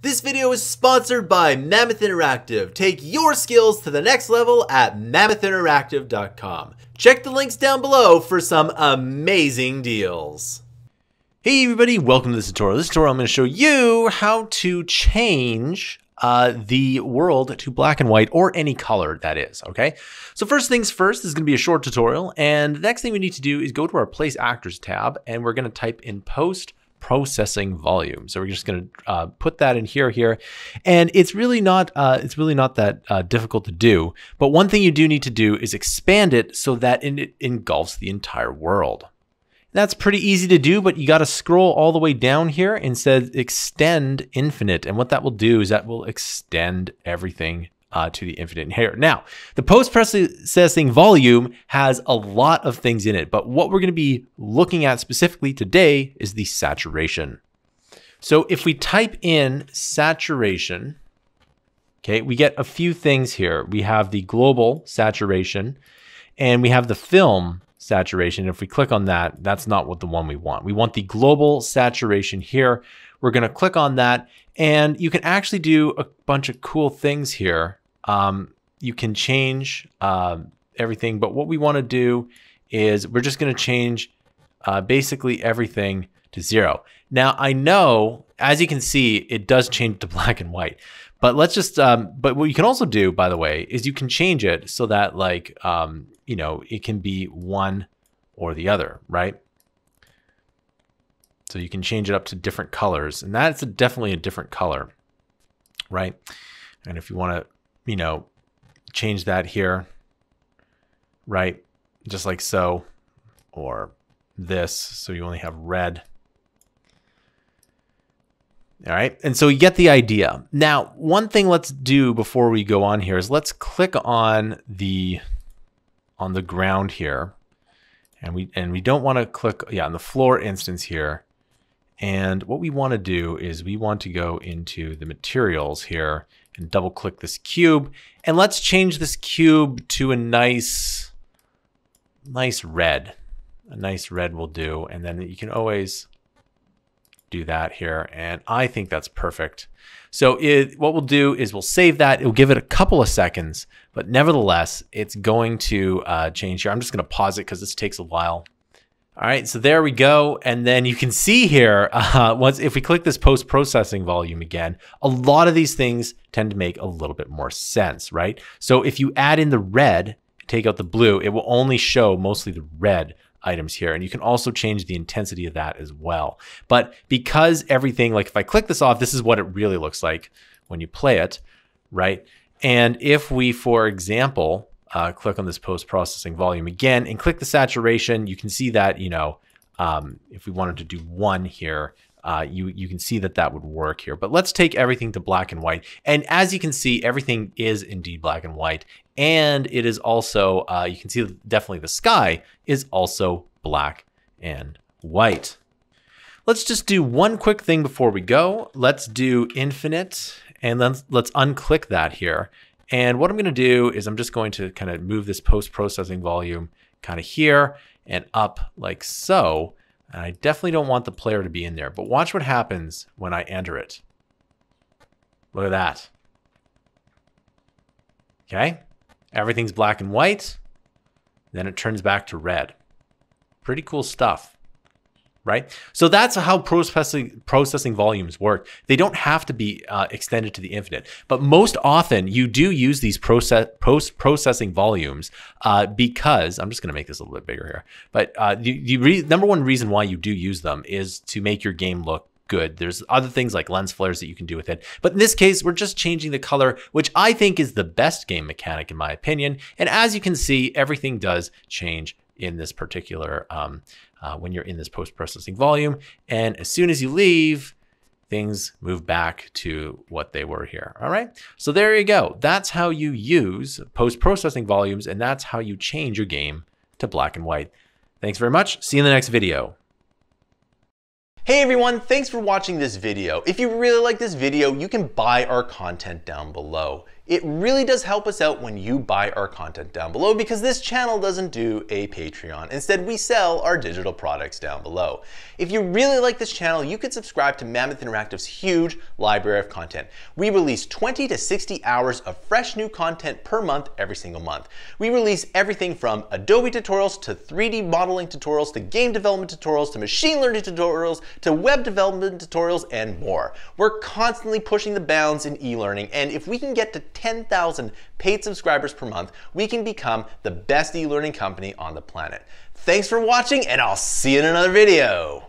This video is sponsored by Mammoth Interactive. Take your skills to the next level at mammothinteractive.com. Check the links down below for some amazing deals. Hey everybody, welcome to this tutorial. This tutorial I'm going to show you how to change uh, the world to black and white or any color that is, okay? So first things first, this is gonna be a short tutorial and the next thing we need to do is go to our place actors tab and we're gonna type in post processing volume. So we're just going to uh, put that in here, here, and it's really not uh, it's really not that uh, difficult to do. But one thing you do need to do is expand it so that it engulfs the entire world. That's pretty easy to do, but you got to scroll all the way down here and says extend infinite. And what that will do is that will extend everything uh, to the infinite here. Now, the post-processing volume has a lot of things in it, but what we're going to be looking at specifically today is the saturation. So if we type in saturation, okay, we get a few things here. We have the global saturation and we have the film saturation. If we click on that, that's not what the one we want. We want the global saturation here. We're going to click on that and you can actually do a bunch of cool things here. Um, you can change uh, everything, but what we want to do is we're just going to change uh, basically everything to zero. Now I know, as you can see, it does change to black and white, but let's just, um, but what you can also do, by the way, is you can change it so that like, um, you know, it can be one or the other, right? So you can change it up to different colors and that's a, definitely a different color, right? And if you want to, you know, change that here, right? Just like so, or this, so you only have red. All right, and so you get the idea. Now, one thing let's do before we go on here is let's click on the on the ground here. And we and we don't want to click yeah, on the floor instance here. And what we want to do is we want to go into the materials here and double click this cube. And let's change this cube to a nice, nice red. A nice red will do. And then you can always do that here. And I think that's perfect. So it, what we'll do is we'll save that. It'll give it a couple of seconds, but nevertheless, it's going to uh, change here. I'm just going to pause it because this takes a while. All right, so there we go. And then you can see here, uh, once if we click this post-processing volume again, a lot of these things tend to make a little bit more sense, right? So if you add in the red, take out the blue, it will only show mostly the red items here. And you can also change the intensity of that as well. But because everything, like if I click this off, this is what it really looks like when you play it, right? And if we, for example, uh, click on this post-processing volume again and click the saturation, you can see that, you know, um, if we wanted to do one here, uh, you, you can see that that would work here. But let's take everything to black and white. And as you can see, everything is indeed black and white. And it is also, uh, you can see definitely the sky is also black and white. Let's just do one quick thing before we go. Let's do infinite and then let's unclick that here. And what I'm going to do is I'm just going to kind of move this post-processing volume kind of here and up like so. And I definitely don't want the player to be in there, but watch what happens when I enter it. Look at that. Okay. Everything's black and white. Then it turns back to red. Pretty cool stuff right? So that's how processing processing volumes work. They don't have to be uh, extended to the infinite, but most often you do use these process post processing volumes uh, because I'm just going to make this a little bit bigger here. But uh, the, the number one reason why you do use them is to make your game look good. There's other things like lens flares that you can do with it. But in this case, we're just changing the color, which I think is the best game mechanic in my opinion. And as you can see, everything does change in this particular um, uh, when you're in this post-processing volume. And as soon as you leave, things move back to what they were here. All right. So there you go. That's how you use post-processing volumes and that's how you change your game to black and white. Thanks very much. See you in the next video. Hey everyone, thanks for watching this video. If you really like this video, you can buy our content down below. It really does help us out when you buy our content down below because this channel doesn't do a Patreon. Instead, we sell our digital products down below. If you really like this channel, you could subscribe to Mammoth Interactive's huge library of content. We release 20 to 60 hours of fresh new content per month every single month. We release everything from Adobe tutorials to 3D modeling tutorials to game development tutorials to machine learning tutorials to web development tutorials and more. We're constantly pushing the bounds in e-learning and if we can get to 10,000 paid subscribers per month, we can become the best e-learning company on the planet. Thanks for watching and I'll see you in another video.